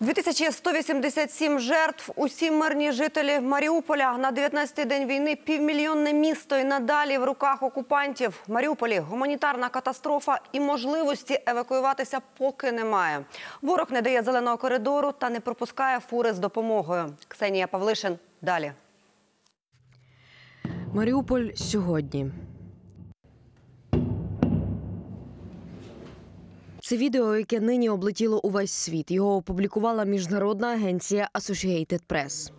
2187 жертв. Усі мирні жителі Маріуполя на 19-й день війни. Півмільйонне місто і надалі в руках окупантів. Маріуполі гуманітарна катастрофа і можливості евакуюватися поки немає. Ворог не дає зеленого коридору та не пропускає фури з допомогою. Ксенія Павлишин далі. Маріуполь сьогодні. Це відео, яке нині облетіло увесь світ. Його опублікувала міжнародна агенція Associated Press.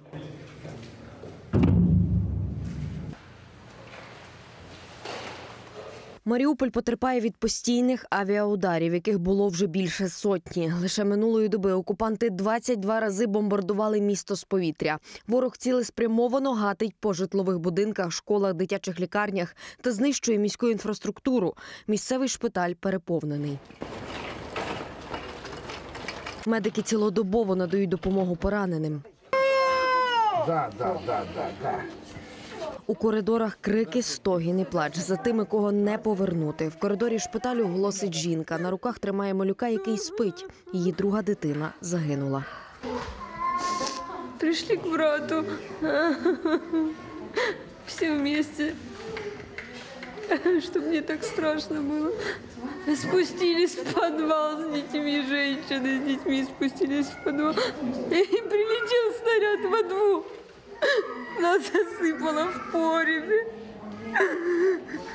Маріуполь потерпає від постійних авіаударів, яких було вже більше сотні. Лише минулої доби окупанти 22 рази бомбардували місто з повітря. Ворог цілеспрямовано гатить по житлових будинках, школах, дитячих лікарнях та знищує міську інфраструктуру. Місцевий шпиталь переповнений. Медики цілодобово надають допомогу пораненим. Да, да, да, да, да. У коридорах крики, стогін і плач за тими, кого не повернути. В коридорі шпиталю голосить жінка. На руках тримає малюка, який спить. Її друга дитина загинула. Пришли к брату. Все вместе. Что мне так страшно было. Спустились в подвал с детьми, женщины с детьми спустились в подвал. И прилетел снаряд во двор. Нас засыпало в погребе.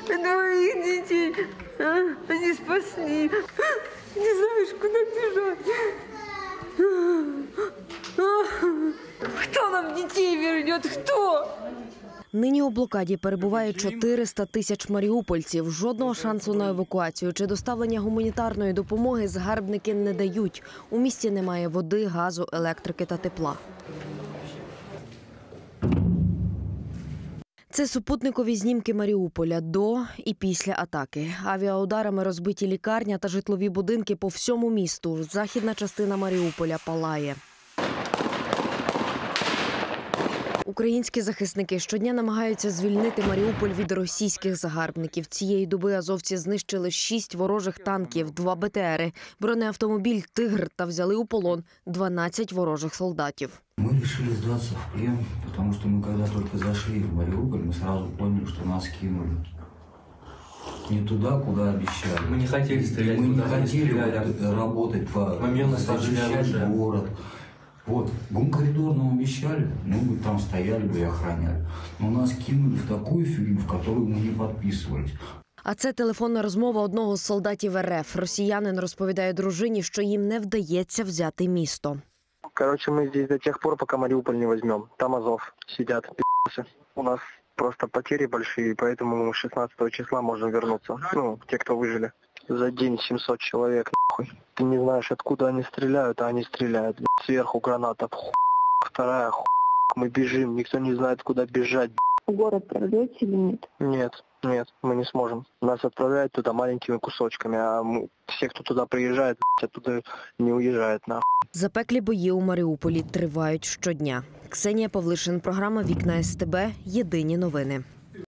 Двоих детей а, они спасли. Не знаешь, куда бежать. Кто нам детей вернет? Кто? Нині у блокаді перебуває 400 тисяч маріупольців. Жодного шансу на евакуацію чи доставлення гуманітарної допомоги згарбники не дають. У місті немає води, газу, електрики та тепла. Це супутникові знімки Маріуполя до і після атаки. Авіаударами розбиті лікарня та житлові будинки по всьому місту. Західна частина Маріуполя палає. Українські захисники щодня намагаються звільнити Маріуполь від російських загарбників. Цієї доби азовці знищили шість ворожих танків, два БТРи, бронеавтомобіль Тигр та взяли у полон 12 ворожих солдатів. Мы решили сдаться в плен, потому что мы когда только зашли в Мариуполь, мы сразу поняли, что нас кинули. Не туда, куда обещали. Мы не хотели стрелять Мы не туда, не хотели стреляли. вот работать по Мы мирно сожгли защищать оружие. город. Вот, бум-коридор нам обещали, ну мы там стояли бы и охраняли. Но нас кинули в такую фигню, в которую мы не подписывались. А це телефонна розмова одного з солдатів РФ. Росіянин розповідає дружині, що їм не вдається взяти місто. Короче, мы здесь до тех пор, пока Мариуполь не возьмем. Там Азов сидят, пи***цы. У нас просто потери большие, поэтому мы 16 числа можем вернуться. Ну, те, кто выжили. За день 700 человек, нахуй. Ты не знаешь, откуда они стреляют, а они стреляют. блядь. Сверху граната, хуй. Вторая, хуй. Мы бежим, никто не знает, куда бежать. в город прорвете или нет? Нет, нет, мы не сможем. Нас отправляют туда маленькими кусочками, а мы- все, кто туда приезжает, блядь, оттуда не уезжает, нахуй. Запеклі бої у Маріуполі тривають щодня. Ксенія Павлишин, програма Вікна СТБ. Єдині новини.